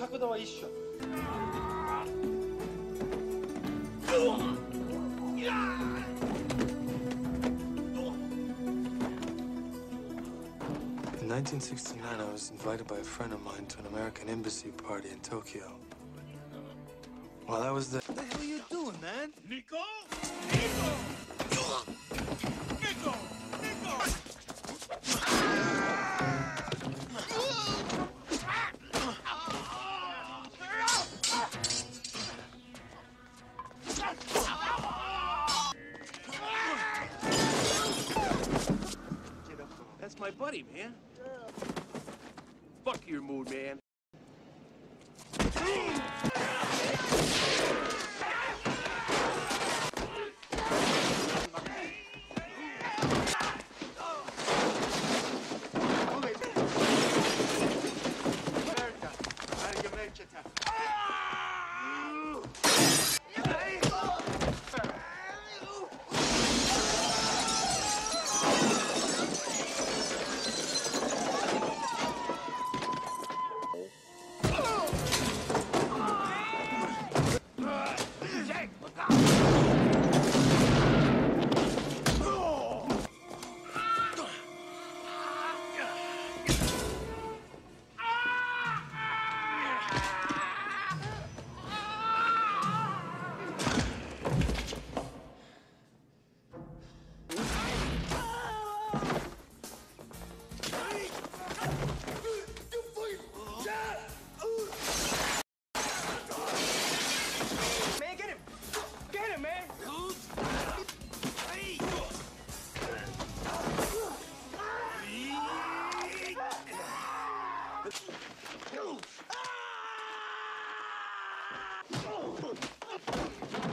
In 1969, I was invited by a friend of mine to an American embassy party in Tokyo. While I was there. What the hell are you doing, man? Nico! Nico! Buddy, man. Fuck your mood. Man, All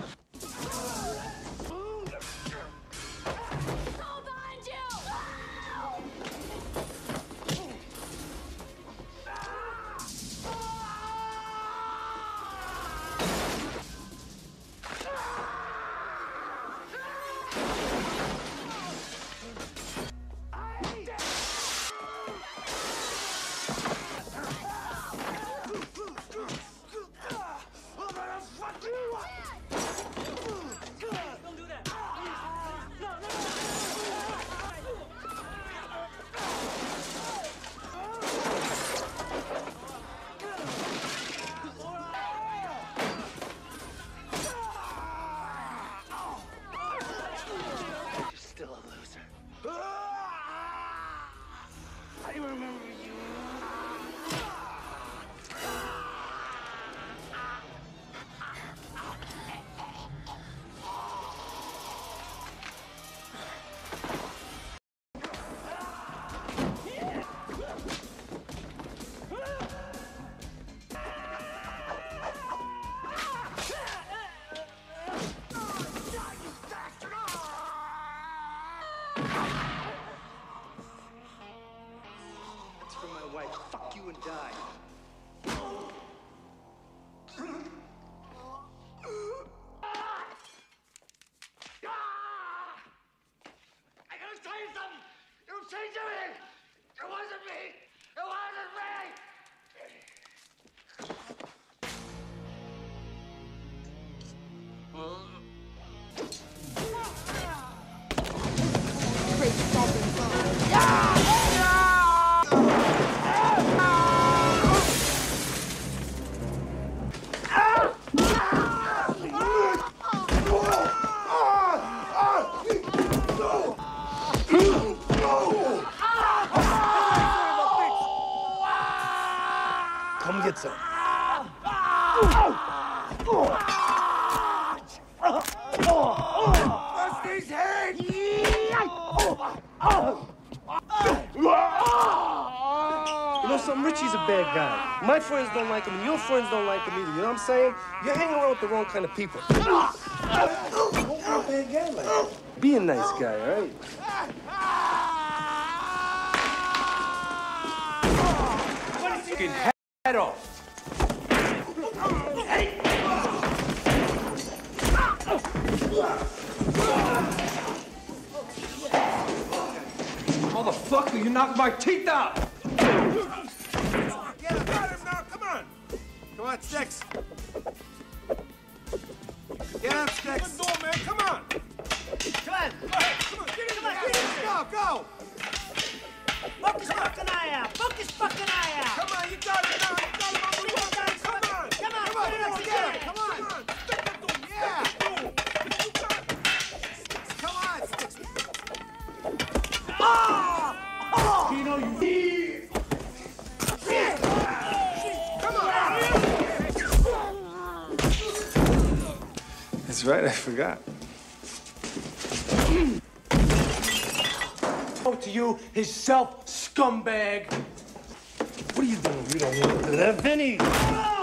Come get head! You know something? Richie's a bad guy. My friends don't like him, and your friends don't like him either. You know what I'm saying? You're hanging around with the wrong kind of people. Be a nice guy, all right? Fucking Pedro. Motherfucker, you knocked my teeth out! Come on! Come on, Sticks! Get him, Sticks! Open door, man, come on! Come on! All right, come on, get in, come on, get in! Go, go! Fucking eye out. Fucking eye out. Come on, you got it now. That's right. I forgot. To you, his self scumbag. What are you doing? You don't want to that, Vinny.